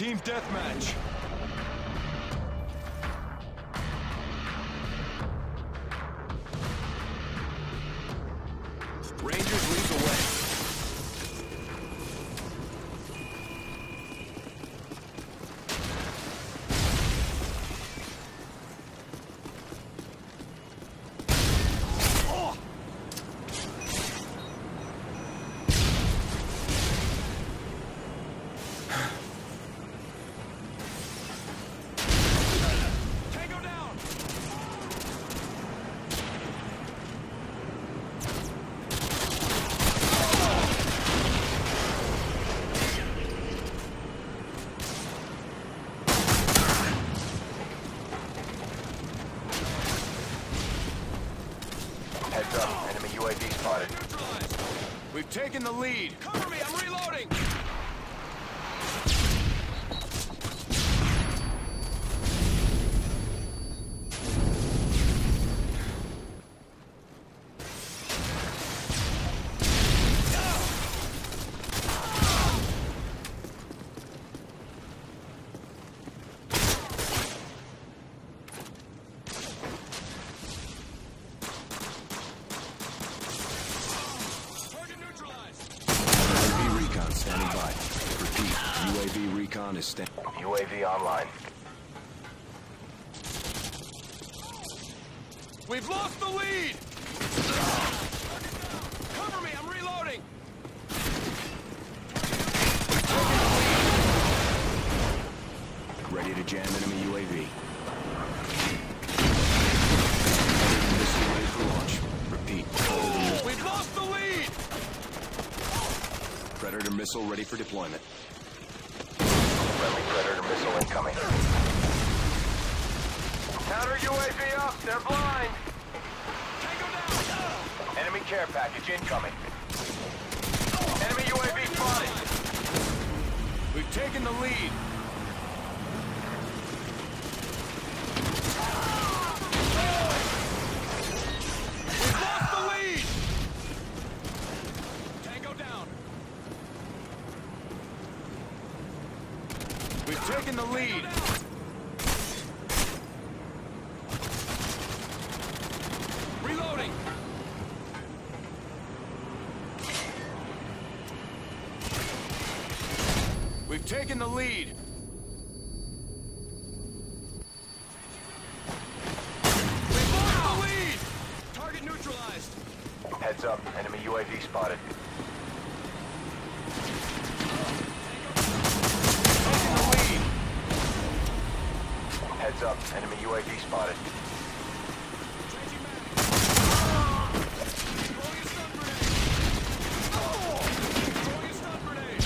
Team deathmatch. Heads up, enemy UAV spotted. We've taken the lead. Cover me, I'm reloading! Target neutralized. UAV recon standing by. Repeat, UAV recon is standing. UAV online. We've lost the lead! Cover me, I'm reloading! Ready to jam enemy UAV. Missile ready for launch. Repeat, We've lost the lead! Predator missile ready for deployment. Friendly Predator missile incoming. Counter UAV up, they're blind. Tango down! Enemy care package incoming. Enemy UAV spotted. We've taken the lead. Taken the lead. Reloading. We've taken the lead. We've lost the lead! Target neutralized. Heads up, enemy UAV spotted. Taking the lead. Heads up, enemy UAV spotted. Changing mag. Throwing a stun grenade. Throwing a stun grenade.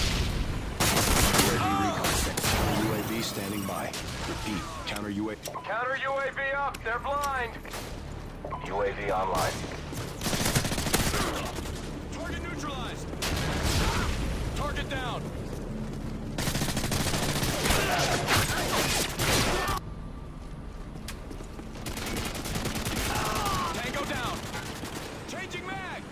UAV recon standing. UAV standing by. Repeat, counter UAV. Counter UAV up, they're blind. UAV online. Target neutralized. Target down. Tango down. Changing mag.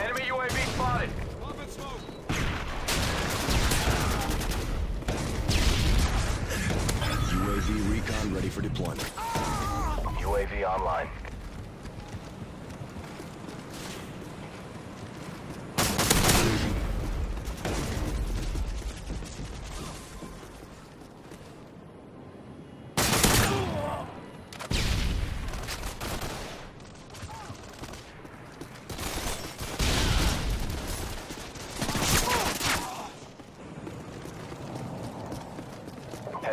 Enemy UAV spotted. Pop and smoke. UAV recon ready for deployment. UAV online.